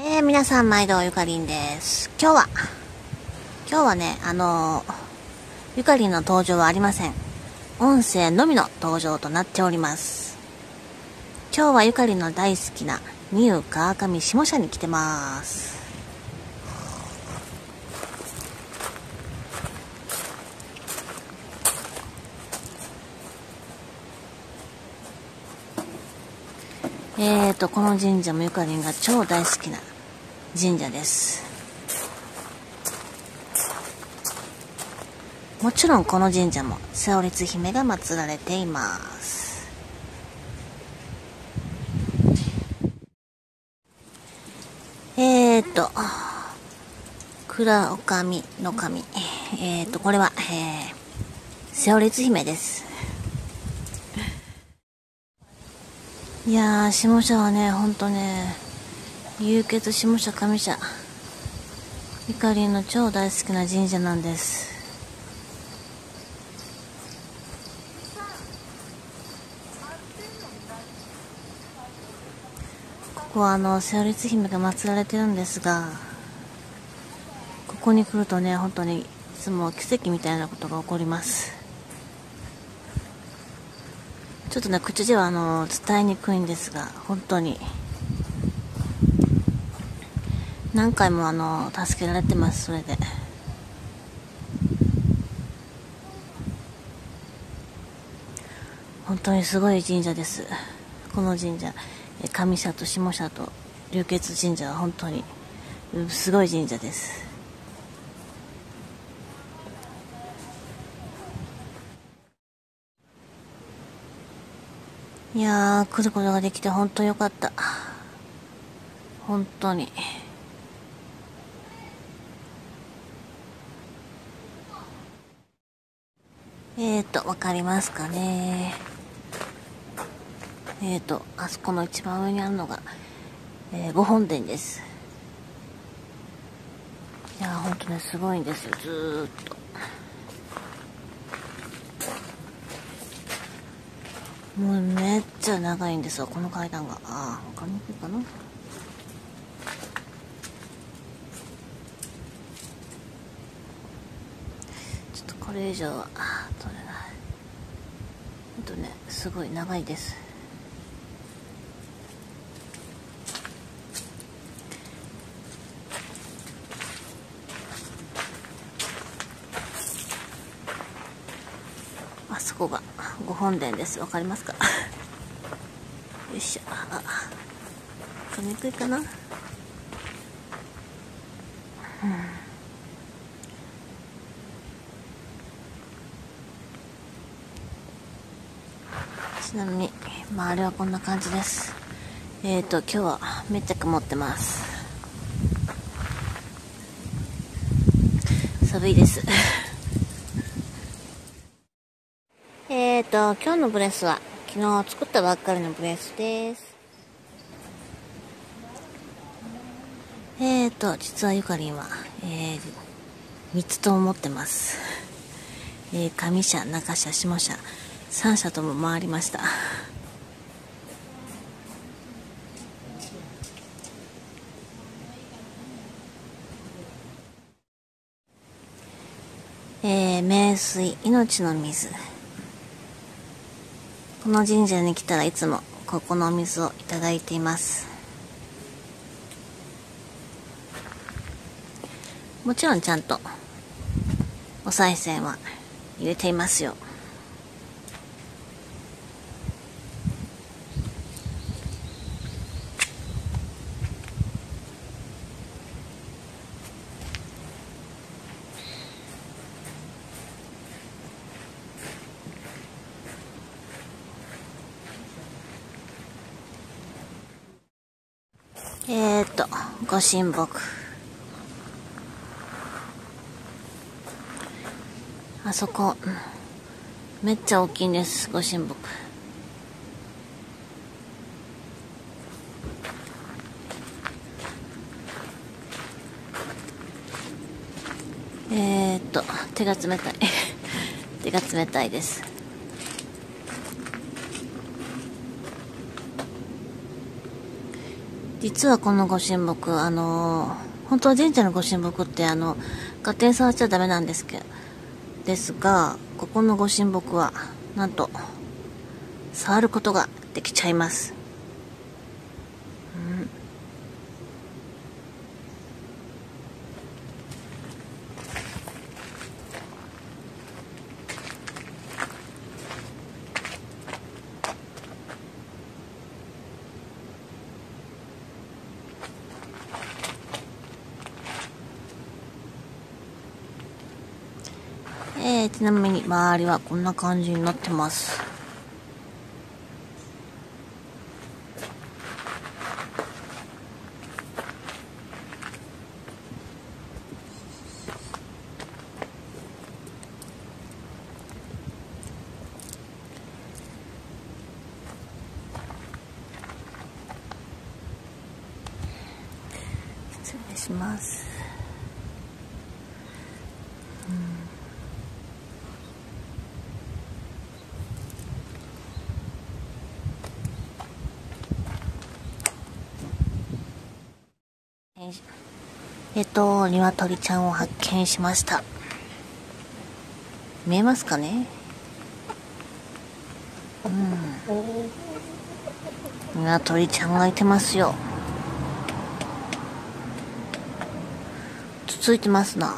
えー、皆さん毎度ゆかりんです。今日は、今日はね、あのーゆかりんの登場はありません。音声のみの登場となっております。今日はゆかりの大好きな、ニュー川上下社に来てます。えーと、この神社もゆかりんが超大好きな神社です。もちろんこの神社も瀬尾律姫が祀られています。えーと、蔵おかみの神。えーと、これは、えー、瀬尾律姫です。いやー、下社はね、ほんとね、流血下社上社。ゆかりの超大好きな神社なんです。ここはあの、瀬尾律姫が祀られてるんですが、ここに来るとね、本当にいつも奇跡みたいなことが起こります。ちょっとね、口ではあの、伝えにくいんですが、本当に、何回もあの、助けられてます、それで。本当にすごい神社です。この神社、上社と下社と流血神社は本当に、すごい神社です。いや、来ることができて本当よかった。本当に。えーと、わかりますかねえーと、あそこの一番上にあるのが、えー、御本殿です。いやー、ほんとね、すごいんですよ、ずーっと。もうめっちゃ長いんですよ、この階段が。ああ、わかりにくいかな。ちょっとこれ以上は、とね、すごい長いです。あそこが御本殿です。わかりますか？よいしょ。あ、わかりにくいかな？うんちなみに、周りはこんな感じです。えーと、今日はめっちゃ曇ってます。寒いです。えーと、今日のブレスは昨日作ったばっかりのブレスです。えーと、実はゆかりんは、えー、3つとも持ってます。えー、上社、中社、下社、3社とも回りました。えー、名水、命の水。この神社に来たらいつもここのお水をいただいています。もちろんちゃんとお賽銭は入れていますよ。えーと、ご神木。あそこ、めっちゃ大きいんです、ご神木。えーと、手が冷たい。手が冷たいです。実はこのご神木、あの本当は神社のご神木ってあの、勝手に触っちゃダメなんですけど、ですが、ここのご神木は、なんと、触ることができちゃいます。ー、ちなみに周りはこんな感じになってます。失礼します。えっと、鶏ちゃんを発見しました。見えますかね？うん。鶏ちゃんがいてますよ。つついてますな。